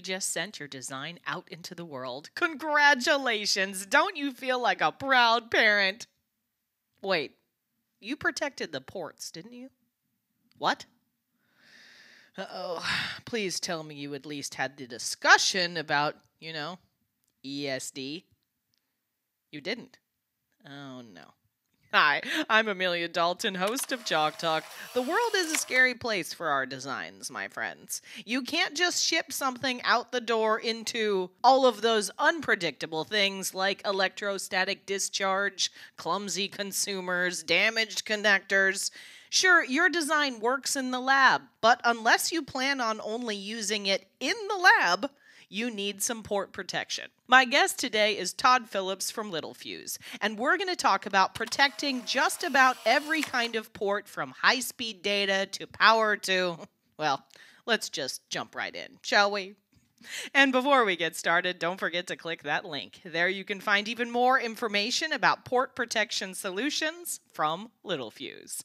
Just sent your design out into the world. Congratulations! Don't you feel like a proud parent? Wait, you protected the ports, didn't you? What? oh, please tell me you at least had the discussion about, you know, ESD. You didn't. Oh. Hi, I'm Amelia Dalton, host of Chalk Talk. The world is a scary place for our designs, my friends. You can't just ship something out the door into all of those unpredictable things like electrostatic discharge, clumsy consumers, damaged connectors. Sure, your design works in the lab, but unless you plan on only using it in the lab, you need some port protection. My guest today is Todd Phillips from Littelfuse, and we're going to talk about protecting just about every kind of port from high speed data to power to, well, let's just jump right in, shall we? And before we get started, don't forget to click that link. There you can find even more information about port protection solutions from Littelfuse.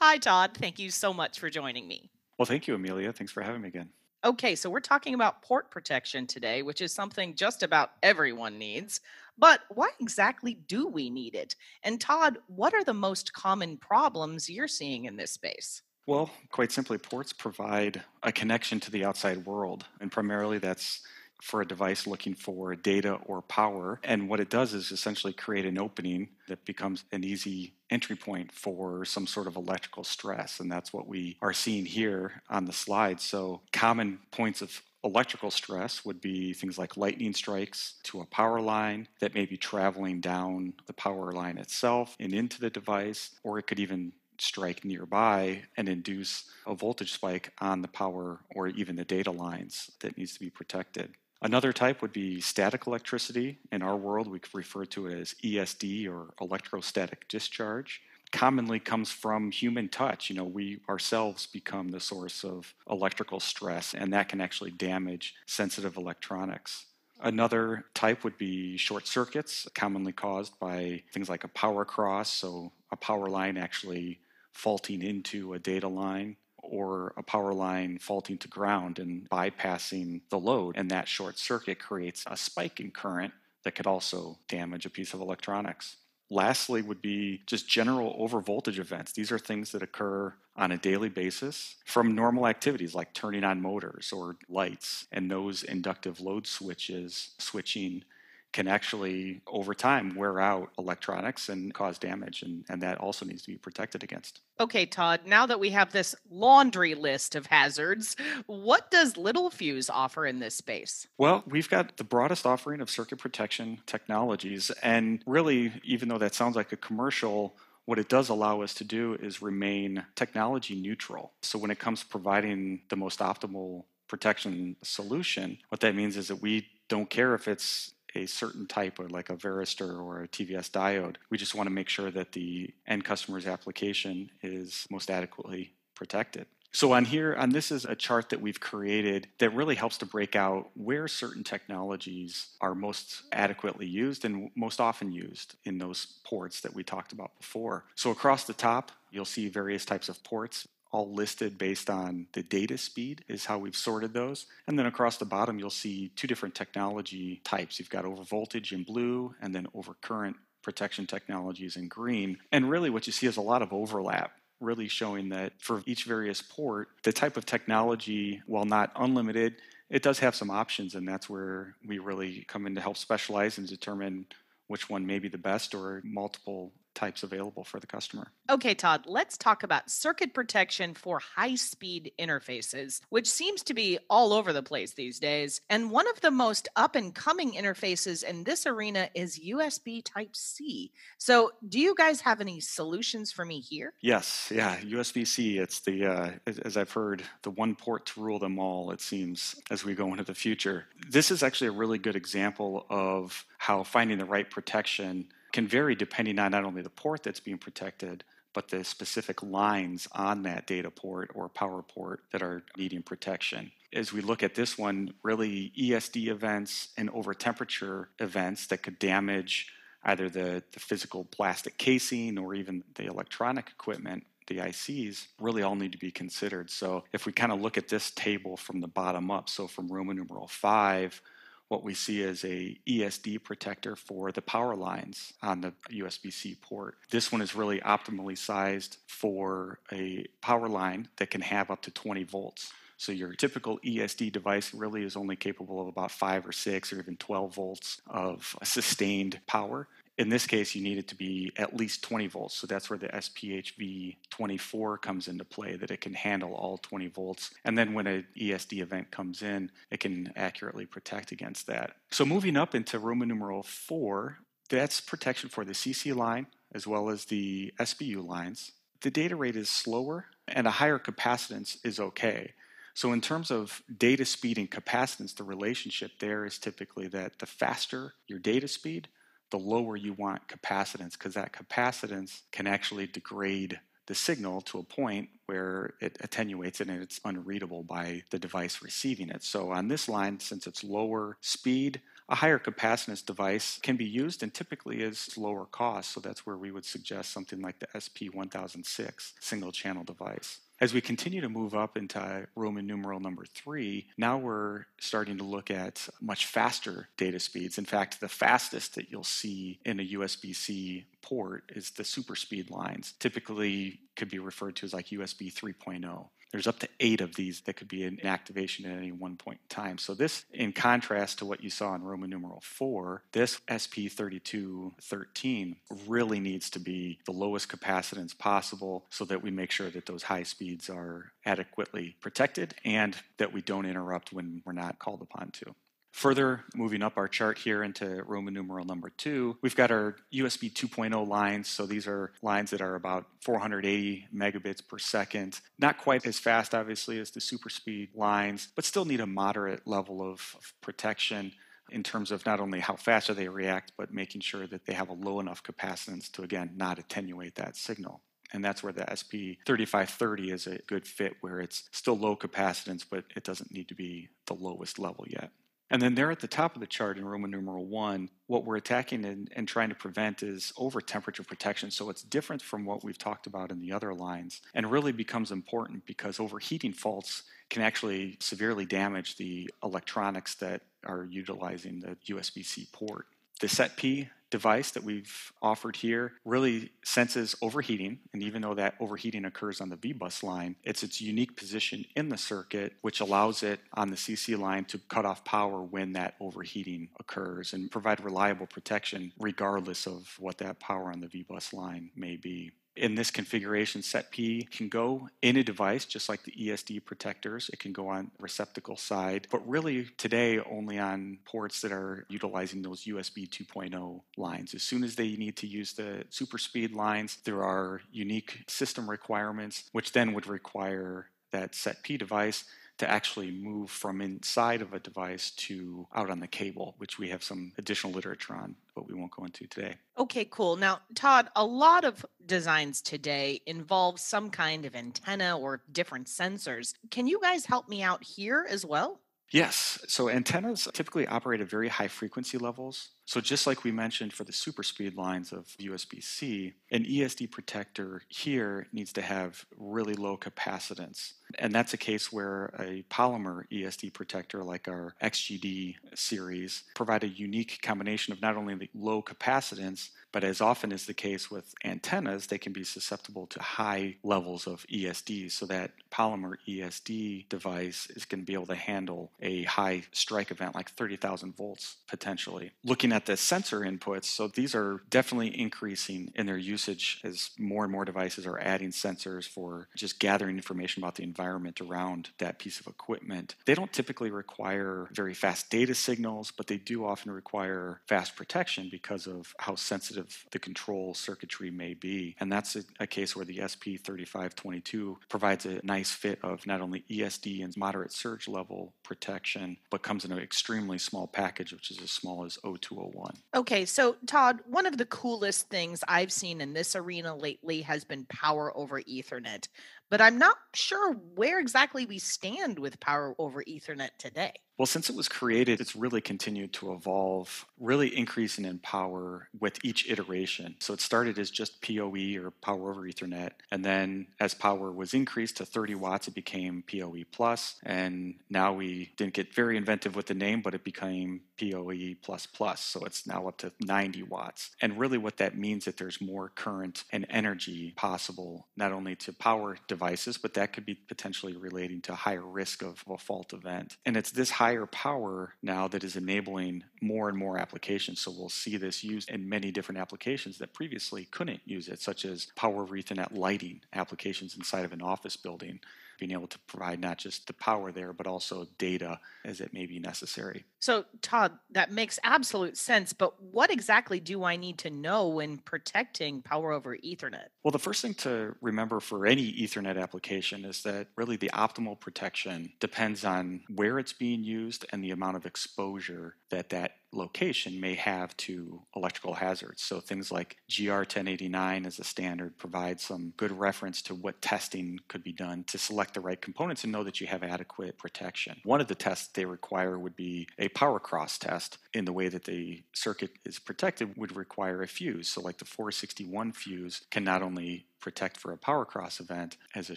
Hi, Todd. Thank you so much for joining me. Well, thank you, Amelia. Thanks for having me again. Okay, so we're talking about port protection today, which is something just about everyone needs. But why exactly do we need it? And Todd, what are the most common problems you're seeing in this space? Well, quite simply, ports provide a connection to the outside world, and primarily that's for a device looking for data or power. And what it does is essentially create an opening that becomes an easy entry point for some sort of electrical stress. And that's what we are seeing here on the slide. So, common points of electrical stress would be things like lightning strikes to a power line that may be traveling down the power line itself and into the device, or it could even strike nearby and induce a voltage spike on the power or even the data lines that needs to be protected. Another type would be static electricity. In our world, we refer to it as ESD or electrostatic discharge. Commonly comes from human touch. You know, we ourselves become the source of electrical stress, and that can actually damage sensitive electronics. Another type would be short circuits, commonly caused by things like a power cross, so a power line actually faulting into a data line or a power line faulting to ground and bypassing the load. And that short circuit creates a spike in current that could also damage a piece of electronics. Lastly, would be just general overvoltage events. These are things that occur on a daily basis from normal activities like turning on motors or lights, and those inductive load switches switching can actually, over time, wear out electronics and cause damage, and, and that also needs to be protected against. Okay, Todd, now that we have this laundry list of hazards, what does Littelfuse offer in this space? Well, we've got the broadest offering of circuit protection technologies, and really, even though that sounds like a commercial, what it does allow us to do is remain technology neutral. So when it comes to providing the most optimal protection solution, what that means is that we don't care if it's a certain type or like a varistor or a TVS diode. We just want to make sure that the end customer's application is most adequately protected. So on here, on this is a chart that we've created that really helps to break out where certain technologies are most adequately used and most often used in those ports that we talked about before. So across the top, you'll see various types of ports all listed based on the data speed is how we've sorted those. And then across the bottom, you'll see two different technology types. You've got over voltage in blue and then over current protection technologies in green. And really what you see is a lot of overlap really showing that for each various port, the type of technology, while not unlimited, it does have some options, and that's where we really come in to help specialize and determine which one may be the best or multiple types available for the customer. Okay, Todd, let's talk about circuit protection for high speed interfaces, which seems to be all over the place these days. And one of the most up and coming interfaces in this arena is USB Type C. So, do you guys have any solutions for me here? Yes, yeah, USB C. It's the, uh, as I've heard, the one port to rule them all, it seems, as we go into the future. This is actually a really good example of how finding the right protection can vary depending on not only the port that's being protected, but the specific lines on that data port or power port that are needing protection. As we look at this one, really ESD events and over temperature events that could damage either the, the physical plastic casing or even the electronic equipment the ICs really all need to be considered. So if we kind of look at this table from the bottom up, so from Roman numeral 5, what we see is a ESD protector for the power lines on the USB-C port. This one is really optimally sized for a power line that can have up to 20 volts. So your typical ESD device really is only capable of about 5 or 6 or even 12 volts of sustained power. In this case, you need it to be at least 20 volts. So that's where the SPHV 24 comes into play, that it can handle all 20 volts. And then when an ESD event comes in, it can accurately protect against that. So moving up into Roman numeral 4, that's protection for the CC line as well as the SBU lines. The data rate is slower and a higher capacitance is okay. So, in terms of data speed and capacitance, the relationship there is typically that the faster your data speed, the lower you want capacitance because that capacitance can actually degrade the signal to a point where it attenuates it and it's unreadable by the device receiving it. So on this line, since it's lower speed, a higher capacitance device can be used and typically is lower cost. So that's where we would suggest something like the SP1006 single channel device. As we continue to move up into Roman numeral number three, now we're starting to look at much faster data speeds. In fact, the fastest that you'll see in a USB C port is the super speed lines. Typically, could be referred to as like USB 3.0. There's up to eight of these that could be in activation at any one point in time. So this, in contrast to what you saw in Roman numeral 4, this SP3213 really needs to be the lowest capacitance possible so that we make sure that those high speeds are adequately protected and that we don't interrupt when we're not called upon to. Further moving up our chart here into Roman numeral number two, we've got our USB 2.0 lines. So these are lines that are about 480 megabits per second. Not quite as fast, obviously, as the super speed lines, but still need a moderate level of, of protection in terms of not only how fast they react, but making sure that they have a low enough capacitance to, again, not attenuate that signal. And that's where the SP3530 is a good fit, where it's still low capacitance, but it doesn't need to be the lowest level yet. And then there at the top of the chart in Roman numeral one, what we're attacking and, and, trying to prevent is over temperature protection. So it's different from what we've talked about in the other lines and really becomes important because overheating faults can actually severely damage the electronics that are utilizing the USB C port. The SETP device that we've offered here really senses overheating. And even though that overheating occurs on the VBus line, it's its unique position in the circuit, which allows it on the CC line to cut off power when that overheating occurs and provide reliable protection regardless of what that power on the VBus line may be in this configuration, SETP can go in a device just like the ESD protectors. It can go on receptacle side, but really today only on ports that are utilizing those USB 2.0 lines. As soon as they need to use the super speed lines, there are unique system requirements, which then would require that SETP device to actually move from inside of a device to out on the cable, which we have some additional literature on, but we won't go into today. Okay, cool. Now, Todd, a lot of designs today involve some kind of antenna or different sensors. Can you guys help me out here as well? Yes. So antennas typically operate at very high frequency levels. So just like we mentioned for the super speed lines of USB-C, an ESD protector here needs to have really low capacitance. And that's a case where a polymer ESD protector like our XGD series provide a unique combination of not only the low capacitance, but as often is the case with antennas, they can be susceptible to high levels of ESD. So that polymer ESD device is going to be able to handle a high strike event like 30,000 volts potentially. Looking at the sensor inputs, so these are definitely increasing in their usage as more and more devices are adding sensors for just gathering information about the environment around that piece of equipment. They don't typically require very fast data signals, but they do often require fast protection because of how sensitive the control circuitry may be. And that's a, a case where the SP3522 provides a nice fit of not only ESD and moderate surge level protection, but comes in an extremely small package, which is as small as 0201. Okay, so Todd, one of the coolest things I've seen in this arena lately has been power over Ethernet but I'm not sure where exactly we stand with power over Ethernet today. Well, since it was created, it's really continued to evolve, really increasing in power with each iteration. So it started as just PoE or power over Ethernet. And then as power was increased to 30 watts, it became PoE plus. And now we didn't get very inventive with the name, but it became PoE plus plus. So it's now up to 90 watts. And really what that means that there's more current and energy possible, not only to power devices, but that could be potentially relating to higher risk of a fault event. And it's this high higher power now that is enabling more and more applications. So we'll see this used in many different applications that previously couldn't use it, such as power over Ethernet lighting applications inside of an office building being able to provide not just the power there, but also data as it may be necessary. So, Todd, that makes absolute sense. But what exactly do I need to know when protecting power over Ethernet? Well, the first thing to remember for any Ethernet application is that really the optimal protection depends on where it's being used and the amount of exposure that that location may have to electrical hazards. So things like GR 1089 as a standard provides some good reference to what testing could be done to select the right components and know that you have adequate protection. One of the tests they require would be a power cross test in the way that the circuit is protected would require a fuse. So like the 461 fuse can not only protect for a power cross event as a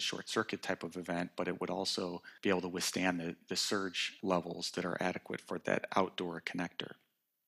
short circuit type of event, but it would also be able to withstand the, the surge levels that are adequate for that outdoor connector.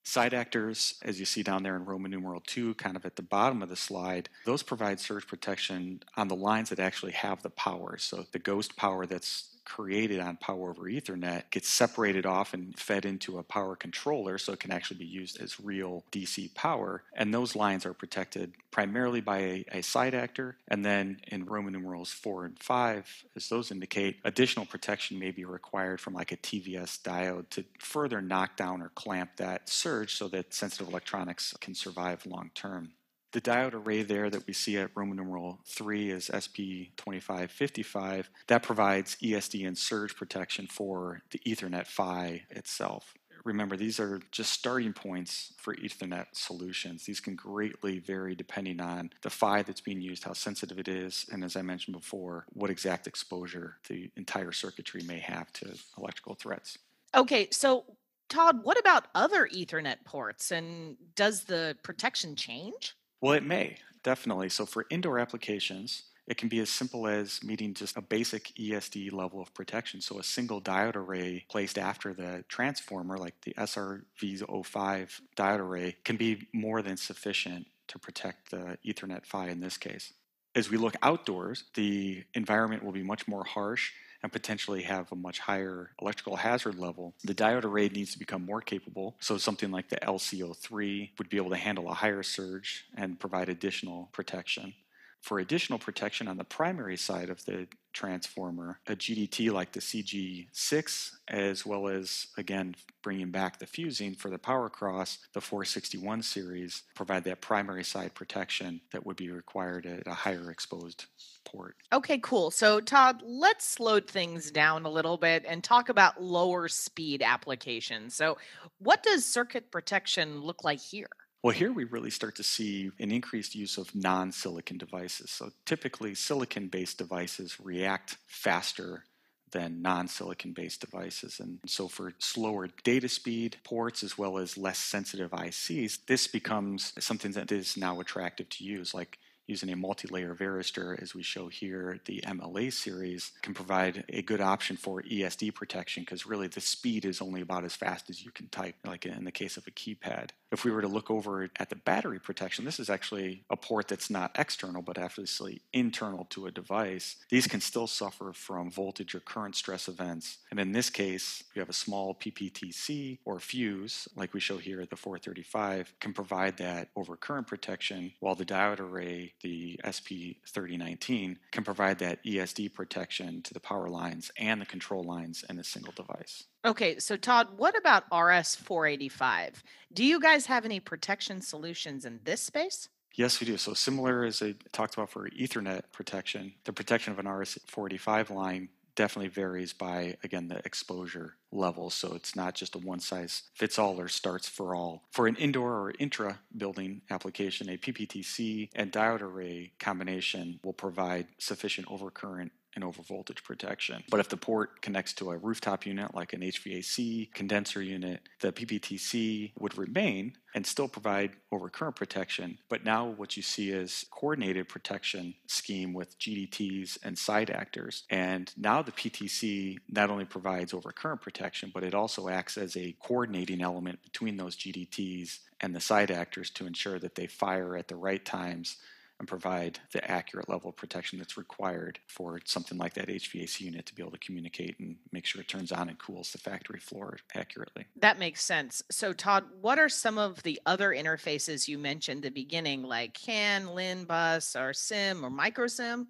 SIDACtors, as you see down there in Roman numeral 2, kind of at the bottom of the slide, those provide surge protection on the lines that actually have the power. So the ghost power that's created on power over Ethernet gets separated off and fed into a power controller so it can actually be used as real DC power. And those lines are protected primarily by a, a SIDACtor. And then in Roman numerals 4 and 5, as those indicate, additional protection may be required from like a TVS diode to further knock down or clamp that surge so that sensitive electronics can survive long term. The diode array there that we see at Roman numeral 3 is SP2555. That provides ESD and surge protection for the Ethernet PHY itself. Remember, these are just starting points for Ethernet solutions. These can greatly vary depending on the PHY that's being used, how sensitive it is, and as I mentioned before, what exact exposure the entire circuitry may have to electrical threats. Okay, so Todd, what about other Ethernet ports and does the protection change? Well, it may, definitely. So for indoor applications, it can be as simple as meeting just a basic ESD level of protection. So a single diode array placed after the transformer, like the SRV05 diode array, can be more than sufficient to protect the Ethernet PHY in this case. As we look outdoors, the environment will be much more harsh and potentially have a much higher electrical hazard level, the diode array needs to become more capable. So something like the LC03 would be able to handle a higher surge and provide additional protection. For additional protection on the primary side of the transformer, a GDT like the CG6, as well as, again, bringing back the fusing for the power cross, the 461 series, provide that primary side protection that would be required at a higher exposed port. Okay, cool. So, Todd, let's slow things down a little bit and talk about lower speed applications. So, what does circuit protection look like here? Well, here we really start to see an increased use of non silicon devices. So typically, silicon based devices react faster than non silicon based devices. And so, for slower data speed ports as well as less sensitive ICs, this becomes something that is now attractive to use. Like using a multi-layer varistor, as we show here, the MLA series can provide a good option for ESD protection because really the speed is only about as fast as you can type, like in the case of a keypad. If we were to look over at the battery protection, this is actually a port that's not external, but obviously internal to a device. These can still suffer from voltage or current stress events. And in this case, you have a small PPTC or fuse, like we show here at the 435, can provide that over current protection, while the diode array, the SP3019, can provide that ESD protection to the power lines and the control lines in a single device. Okay, so Todd, what about RS 485? Do you guys have any protection solutions in this space? Yes, we do. So, similar as I talked about for Ethernet protection, the protection of an RS 485 line definitely varies by, again, the exposure level. So, it's not just a one size fits all or starts for all. For an indoor or intra building application, a PPTC and diode array combination will provide sufficient overcurrent in overvoltage protection. But if the port connects to a rooftop unit like an HVAC condenser unit, the PPTC would remain and still provide overcurrent protection. But now what you see is coordinated protection scheme with GDTs and SIDACtors. And now the PTC not only provides overcurrent protection, but it also acts as a coordinating element between those GDTs and the SIDACtors to ensure that they fire at the right times and provide the accurate level of protection that's required for something like that HVAC unit to be able to communicate and make sure it turns on and cools the factory floor accurately. That makes sense. So, Todd, what are some of the other interfaces you mentioned at the beginning, like CAN, LIN bus, or SIM or microSIM?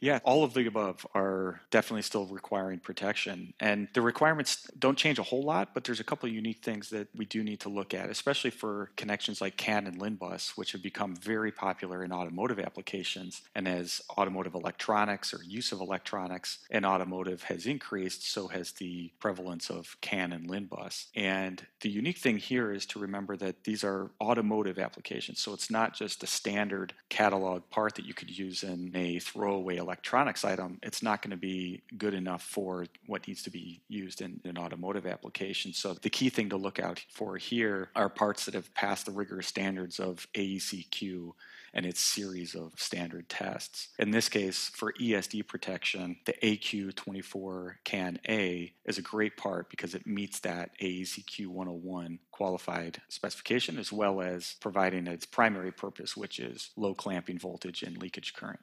Yeah, all of the above are definitely still requiring protection. And the requirements don't change a whole lot, but there's a couple of unique things that we do need to look at, especially for connections like CAN and LIN bus, which have become very popular in automotive applications. And as automotive electronics or use of electronics in automotive has increased, so has the prevalence of CAN and LIN bus. And the unique thing here is to remember that these are automotive applications. So it's not just a standard catalog part that you could use in a throwaway electronics item, it's not going to be good enough for what needs to be used in an automotive application. So the key thing to look out for here are parts that have passed the rigorous standards of AEC-Q and its series of standard tests. In this case, for ESD protection, the AQ24 CAN A is a great part because it meets that AEC-Q 101 qualified specification as well as providing its primary purpose, which is low clamping voltage and leakage current.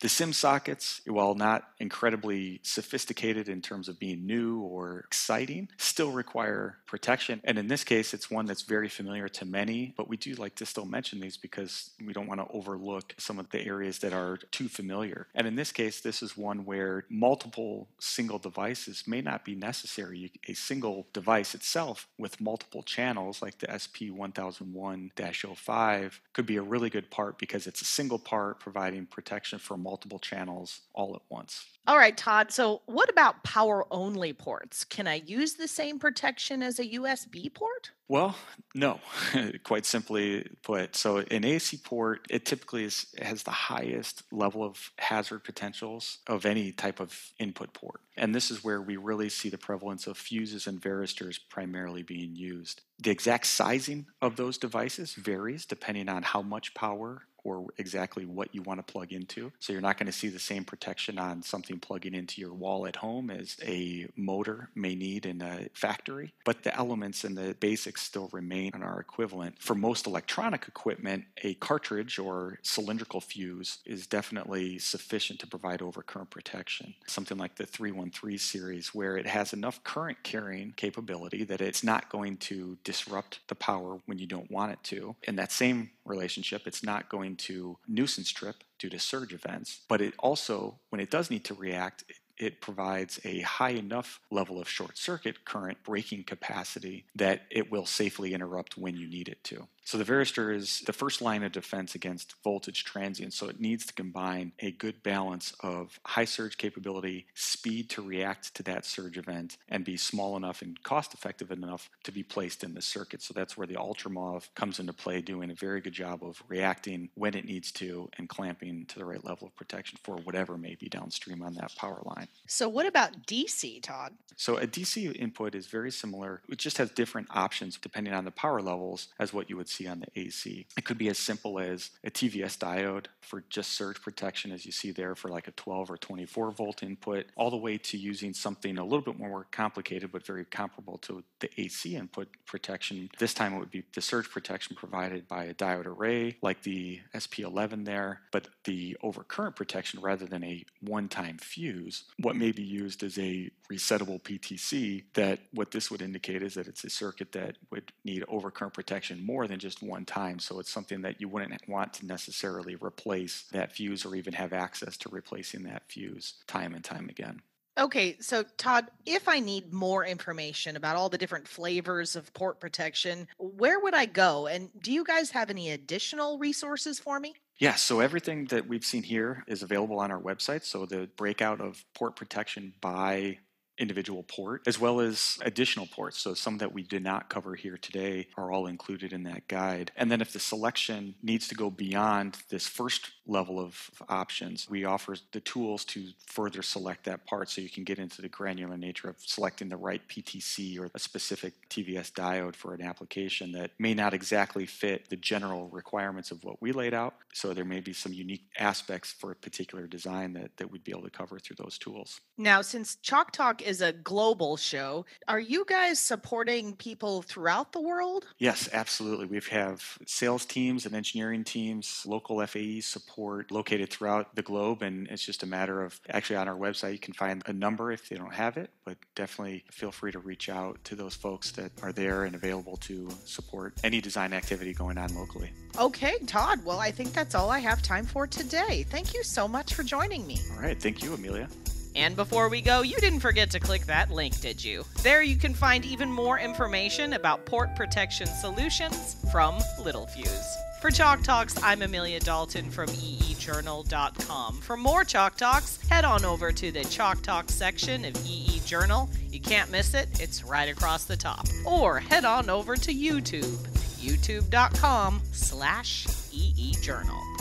The SIM sockets, while not incredibly sophisticated in terms of being new or exciting, still require protection. And in this case, it's one that's very familiar to many, but we do like to still mention these because we don't want to overlook some of the areas that are too familiar. And in this case, this is one where multiple single devices may not be necessary. A single device itself with multiple channels, like the SP1001 05, could be a really good part because it's a single part providing protection for multiple channels all at once. All right, Todd. So, what about power only ports? Can I use the same protection as a USB port? Well, no, quite simply put. So, an AC port, it typically is, has the highest level of hazard potentials of any type of input port. And this is where we really see the prevalence of fuses and varistors primarily being used. The exact sizing of those devices varies depending on how much power or exactly what you want to plug into. So you're not going to see the same protection on something plugging into your wall at home as a motor may need in a factory. But the elements and the basics still remain and are equivalent. For most electronic equipment, a cartridge or cylindrical fuse is definitely sufficient to provide overcurrent protection. Something like the 313 series, where it has enough current carrying capability that it's not going to disrupt the power when you don't want it to. In that same relationship, it's not going to nuisance trip due to surge events, but it also, when it does need to react, it provides a high enough level of short circuit current breaking capacity that it will safely interrupt when you need it to. So the varistor is the first line of defense against voltage transients. So it needs to combine a good balance of high surge capability, speed to react to that surge event, and be small enough and cost effective enough to be placed in the circuit. So that's where the Ultramov comes into play, doing a very good job of reacting when it needs to and clamping to the right level of protection for whatever may be downstream on that power line. So what about DC, Todd? So a DC input is very similar. It just has different options depending on the power levels as what you would see see on the AC. It could be as simple as a TVS diode for just surge protection, as you see there for like a 12 or 24 volt input, all the way to using something a little bit more complicated but very comparable to the AC input protection. This time it would be the surge protection provided by a diode array like the SP11 there, but the overcurrent protection rather than a one time fuse. What may be used is a resettable PTC that what this would indicate is that it's a circuit that would need overcurrent protection more than just just one time. So it's something that you wouldn't want to necessarily replace that fuse or even have access to replacing that fuse time and time again. Okay, so Todd, if I need more information about all the different flavors of port protection, where would I go? And do you guys have any additional resources for me? Yeah, so everything that we've seen here is available on our website. So the breakout of port protection by individual port, as well as additional ports. So some that we did not cover here today are all included in that guide. And then if the selection needs to go beyond this first level of options. We offer the tools to further select that part so you can get into the granular nature of selecting the right PTC or a specific TVS diode for an application that may not exactly fit the general requirements of what we laid out. So there may be some unique aspects for a particular design that, that we'd be able to cover through those tools. Now, since Chalk Talk is a global show, are you guys supporting people throughout the world? Yes, absolutely. We have sales teams and engineering teams, local FAE support located throughout the globe, and it's just a matter of actually on our website you can find a number if they don't have it, but definitely feel free to reach out to those folks that are there and available to support any design activity going on locally. Okay, Todd. Well, I think that's all I have time for today. Thank you so much for joining me. All right. Thank you, Amelia. And before we go, you didn't forget to click that link, did you? There you can find even more information about port protection solutions from Littelfuse. For Chalk Talks, I'm Amelia Dalton from eejournal.com. For more Chalk Talks, head on over to the Chalk Talk section of EE Journal. You can't miss it, it's right across the top. Or head on over to YouTube, youtube.com slash eejournal.